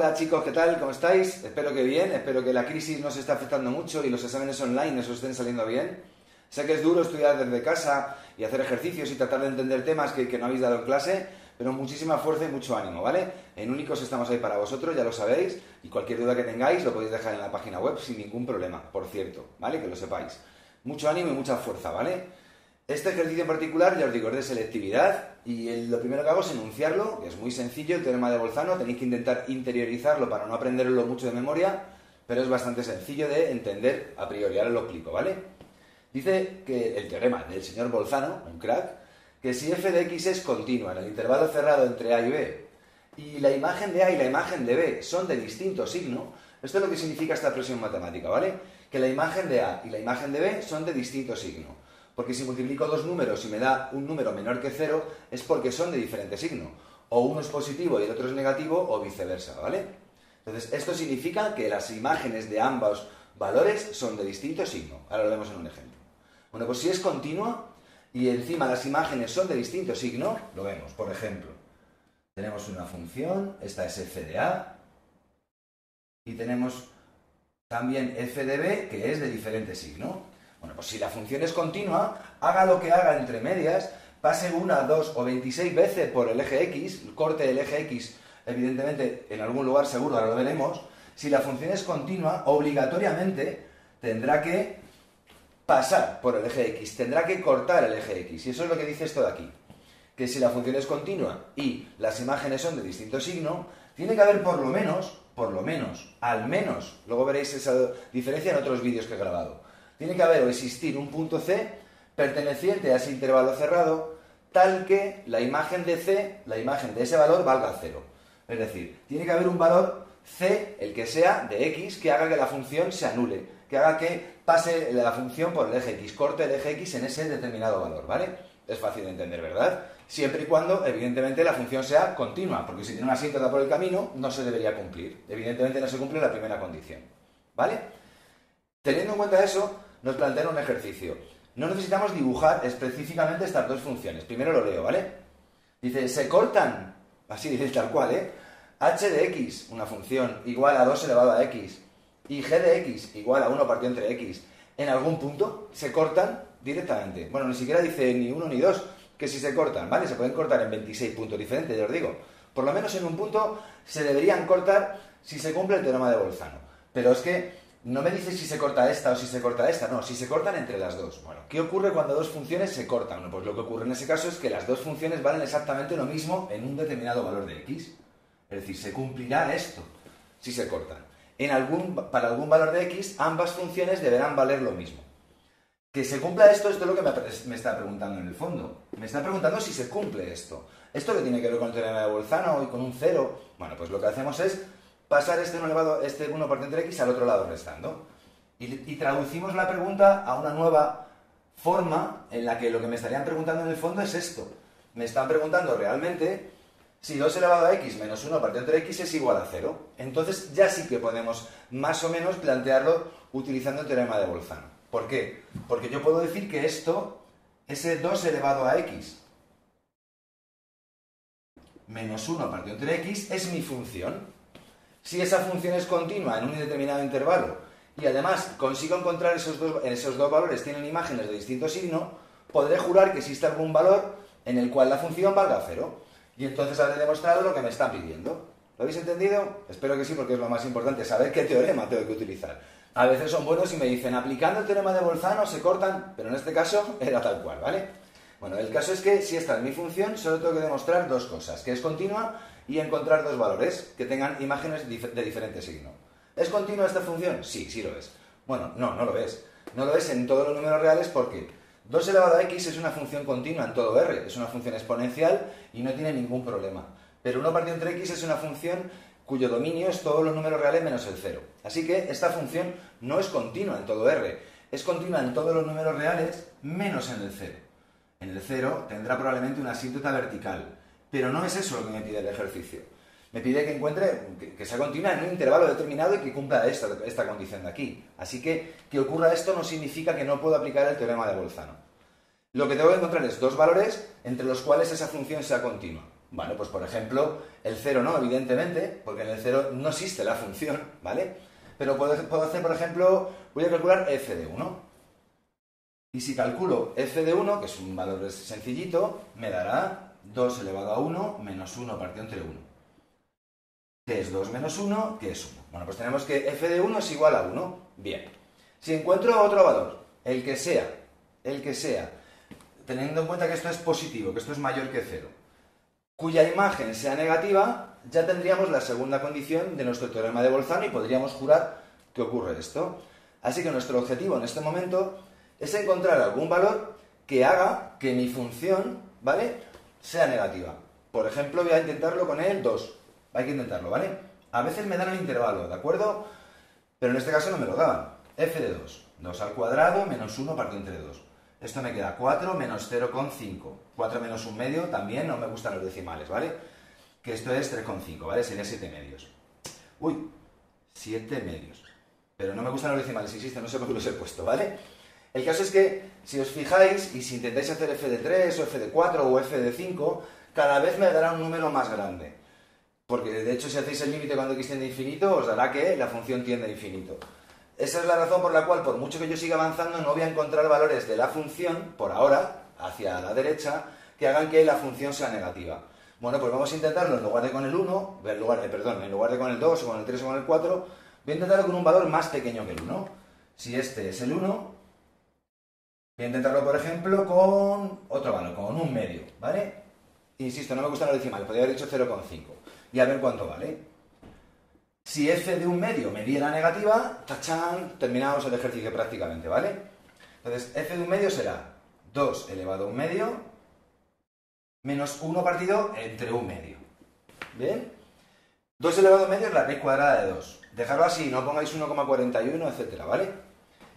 Hola chicos, ¿qué tal? ¿Cómo estáis? Espero que bien, espero que la crisis no os esté afectando mucho y los exámenes online os estén saliendo bien. Sé que es duro estudiar desde casa y hacer ejercicios y tratar de entender temas que, que no habéis dado en clase, pero muchísima fuerza y mucho ánimo, ¿vale? En Únicos estamos ahí para vosotros, ya lo sabéis, y cualquier duda que tengáis lo podéis dejar en la página web sin ningún problema, por cierto, ¿vale? Que lo sepáis. Mucho ánimo y mucha fuerza, ¿vale? Este ejercicio en particular, ya os digo, es de selectividad y lo primero que hago es enunciarlo, que es muy sencillo, el teorema de Bolzano, tenéis que intentar interiorizarlo para no aprenderlo mucho de memoria, pero es bastante sencillo de entender a priori, ahora lo explico, ¿vale? Dice que el teorema del señor Bolzano, un crack, que si f de x es continua en el intervalo cerrado entre a y b, y la imagen de a y la imagen de b son de distinto signo, esto es lo que significa esta expresión matemática, ¿vale? Que la imagen de a y la imagen de b son de distinto signo. Porque si multiplico dos números y me da un número menor que cero, es porque son de diferente signo. O uno es positivo y el otro es negativo, o viceversa, ¿vale? Entonces, esto significa que las imágenes de ambos valores son de distinto signo. Ahora lo vemos en un ejemplo. Bueno, pues si es continua y encima las imágenes son de distinto signo, lo vemos. Por ejemplo, tenemos una función, esta es f de a, y tenemos también f de b, que es de diferente signo. Bueno, pues si la función es continua, haga lo que haga entre medias, pase una, dos o 26 veces por el eje x, corte el eje x, evidentemente en algún lugar seguro, ahora lo veremos, si la función es continua, obligatoriamente tendrá que pasar por el eje x, tendrá que cortar el eje x. Y eso es lo que dice esto de aquí. Que si la función es continua y las imágenes son de distinto signo, tiene que haber por lo menos, por lo menos, al menos, luego veréis esa diferencia en otros vídeos que he grabado, tiene que haber o existir un punto C perteneciente a ese intervalo cerrado tal que la imagen de C, la imagen de ese valor valga cero. Es decir, tiene que haber un valor C, el que sea, de X, que haga que la función se anule, que haga que pase la función por el eje X, corte el eje X en ese determinado valor, ¿vale? Es fácil de entender, ¿verdad? Siempre y cuando, evidentemente, la función sea continua, porque si tiene una asíntota por el camino, no se debería cumplir. Evidentemente no se cumple la primera condición, ¿vale? Teniendo en cuenta eso, nos plantean un ejercicio. No necesitamos dibujar específicamente estas dos funciones. Primero lo leo, ¿vale? Dice, se cortan, así dice tal cual, ¿eh? h de x, una función, igual a 2 elevado a x, y g de x igual a 1 partido entre x, en algún punto se cortan directamente. Bueno, ni siquiera dice ni 1 ni 2, que si se cortan, ¿vale? Se pueden cortar en 26 puntos diferentes, ya os digo. Por lo menos en un punto se deberían cortar si se cumple el teorema de Bolzano. Pero es que no me dice si se corta esta o si se corta esta, no, si se cortan entre las dos. Bueno, ¿qué ocurre cuando dos funciones se cortan? Bueno, pues lo que ocurre en ese caso es que las dos funciones valen exactamente lo mismo en un determinado valor de x. Es decir, se cumplirá esto si se cortan. En algún, para algún valor de x, ambas funciones deberán valer lo mismo. Que se cumpla esto, esto es lo que me, está preguntando en el fondo. Me está preguntando si se cumple esto. ¿Esto que tiene que ver con el teorema de Bolzano y con un cero? Bueno, pues lo que hacemos es pasar este 1, elevado, este 1 por entre x al otro lado restando. Y, traducimos la pregunta a una nueva forma en la que lo que me estarían preguntando en el fondo es esto. Me están preguntando realmente si 2 elevado a x menos 1 partido entre x es igual a 0. Entonces ya sí que podemos más o menos plantearlo utilizando el teorema de Bolzano. ¿Por qué? Porque yo puedo decir que esto, ese 2 elevado a x menos 1 partido entre x es mi función. Si esa función es continua en un determinado intervalo y además consigo encontrar esos dos, esos dos valores tienen imágenes de distinto signo, podré jurar que existe algún valor en el cual la función valga cero. Y entonces habré demostrado lo que me están pidiendo. ¿Lo habéis entendido? Espero que sí, porque es lo más importante, saber qué teorema tengo que utilizar. A veces son buenos y me dicen, aplicando el teorema de Bolzano se cortan, pero en este caso era tal cual, ¿vale? Bueno, el caso es que si esta es mi función, solo tengo que demostrar dos cosas, que es continua y encontrar dos valores que tengan imágenes de diferente signo. ¿Es continua esta función? Sí, sí lo es. Bueno, no, no lo es. No lo es en todos los números reales porque 2 elevado a x es una función continua en todo R, es una función exponencial y no tiene ningún problema. Pero 1 partido entre x es una función cuyo dominio es todos los números reales menos el 0. Así que esta función no es continua en todo R, es continua en todos los números reales menos en el 0. En el 0 tendrá probablemente una asíntota vertical, pero no es eso lo que me pide el ejercicio. Me pide que encuentre, que, sea continua en un intervalo determinado y que cumpla esta, esta condición de aquí. Así que que ocurra esto no significa que no puedo aplicar el teorema de Bolzano. Lo que tengo que encontrar es dos valores entre los cuales esa función sea continua. Bueno, pues por ejemplo, el 0 no, evidentemente, porque en el 0 no existe la función, ¿vale? Pero puedo, puedo hacer, por ejemplo, voy a calcular f de 1. Y si calculo f de 1, que es un valor sencillito, me dará 2 elevado a 1 menos 1 partido entre 1. ¿Qué es 2 menos 1? ¿Qué es 1? Bueno, pues tenemos que f de 1 es igual a 1. Bien. Si encuentro otro valor, el que sea, el que sea, teniendo en cuenta que esto es positivo, que esto es mayor que 0, cuya imagen sea negativa, ya tendríamos la segunda condición de nuestro teorema de Bolzano y podríamos jurar que ocurre esto. Así que nuestro objetivo en este momento es encontrar algún valor que haga que mi función, ¿vale?, sea negativa. Por ejemplo, voy a intentarlo con el 2. Hay que intentarlo, ¿vale? A veces me dan el intervalo, ¿de acuerdo? Pero en este caso no me lo daban. f de 2. 2 al cuadrado menos 1 partido entre 2. Esto me queda 4 menos 0,5. 4 menos 1 medio también no me gustan los decimales, ¿vale? Que esto es 3,5, ¿vale? Sería 7 medios. Uy, 7 medios. Pero no me gustan los decimales, insisto, no sé por qué los he puesto, ¿vale? El caso es que, si os fijáis, y si intentáis hacer f de 3, o f de 4, o f de 5, cada vez me dará un número más grande. Porque, de hecho, si hacéis el límite cuando x tiende a infinito, os dará que la función tiende a infinito. Esa es la razón por la cual, por mucho que yo siga avanzando, no voy a encontrar valores de la función, por ahora, hacia la derecha, que hagan que la función sea negativa. Bueno, pues vamos a intentarlo en lugar de con el 1, en lugar de, perdón, en lugar de con el 2, o con el 3 o con el 4, voy a intentarlo con un valor más pequeño que el 1. Si este es el 1, Voy a intentarlo, por ejemplo, con otro valor, con un medio, ¿vale? Insisto, no me gusta los decimales, podría haber dicho 0,5. Y a ver cuánto vale. Si f de un medio me diera negativa, tachán, terminamos el ejercicio prácticamente, ¿vale? Entonces, f de un medio será 2 elevado a un medio menos 1 partido entre un medio. ¿Bien? 2 elevado a un medio es la raíz cuadrada de 2. Dejadlo así, no pongáis 1,41, etcétera, ¿vale?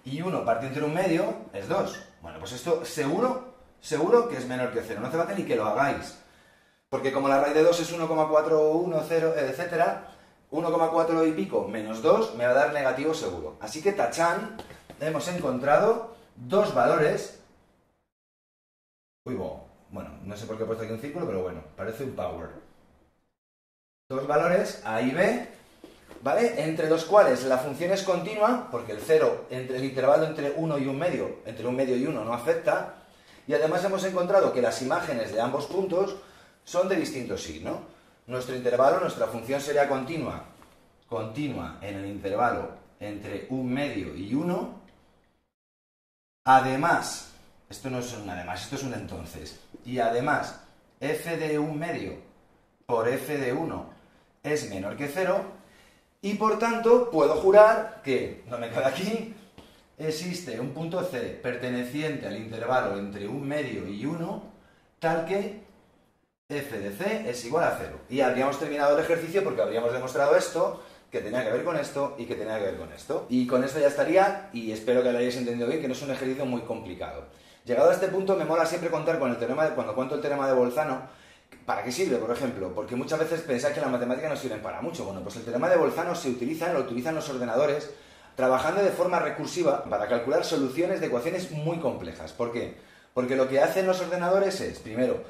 Y 1 partido entre un medio es 2. Bueno, pues esto seguro, seguro que es menor que 0. No hace falta ni que lo hagáis. Porque como la raíz de 2 es 1,410, etcétera, 1,4 y pico menos 2 me va a dar negativo seguro. Así que tachan, hemos encontrado dos valores. Uy, bueno, no sé por qué he puesto aquí un círculo, pero bueno, parece un power. Dos valores A y B, ¿vale? Entre los cuales la función es continua, porque el cero, entre el intervalo entre 1 y un medio, entre un medio y 1 no afecta, y además hemos encontrado que las imágenes de ambos puntos son de distinto signo. Nuestro intervalo, nuestra función sería continua, continua en el intervalo entre un medio y 1. Además, esto no es un además, esto es un entonces. Y además, f de un medio por f de 1 es menor que 0, y por tanto, puedo jurar que, no me queda aquí, existe un punto C perteneciente al intervalo entre un medio y 1, tal que f de c es igual a 0. Y habríamos terminado el ejercicio porque habríamos demostrado esto, que tenía que ver con esto y que tenía que ver con esto. Y con esto ya estaría, y espero que lo hayáis entendido bien, que no es un ejercicio muy complicado. Llegado a este punto, me mola siempre contar con el teorema, cuando cuento el teorema de Bolzano, ¿Para qué sirve, por ejemplo? Porque muchas veces pensáis que las matemáticas no sirven para mucho. Bueno, pues el teorema de Bolzano se utiliza, lo utilizan los ordenadores, trabajando de forma recursiva para calcular soluciones de ecuaciones muy complejas. ¿Por qué? Porque lo que hacen los ordenadores es, primero,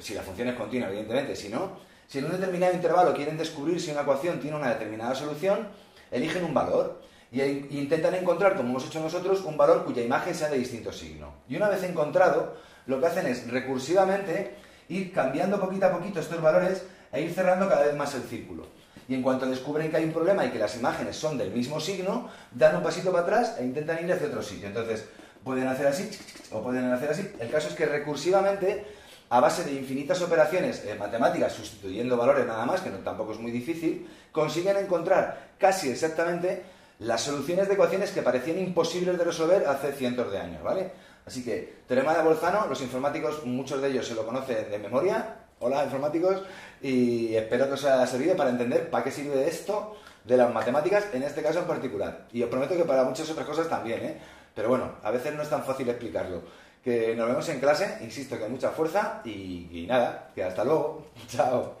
si la función es continua, evidentemente, si no, si en un determinado intervalo quieren descubrir si una ecuación tiene una determinada solución, eligen un valor y intentan encontrar, como hemos hecho nosotros, un valor cuya imagen sea de distinto signo. Y una vez encontrado, lo que hacen es recursivamente ir cambiando poquito a poquito estos valores e ir cerrando cada vez más el círculo. Y en cuanto descubren que hay un problema y que las imágenes son del mismo signo, dan un pasito para atrás e intentan ir hacia otro sitio. Entonces, pueden hacer así o pueden hacer así. El caso es que recursivamente, a base de infinitas operaciones eh, matemáticas, sustituyendo valores nada más, que no, tampoco es muy difícil, consiguen encontrar casi exactamente las soluciones de ecuaciones que parecían imposibles de resolver hace cientos de años, ¿vale? Así que, teorema de Bolzano, los informáticos, muchos de ellos se lo conocen de memoria. Hola, informáticos, y espero que os haya servido para entender para qué sirve esto de las matemáticas, en este caso en particular. Y os prometo que para muchas otras cosas también, ¿eh? Pero bueno, a veces no es tan fácil explicarlo. Que nos vemos en clase, insisto que hay mucha fuerza y, y nada, que hasta luego. Chao.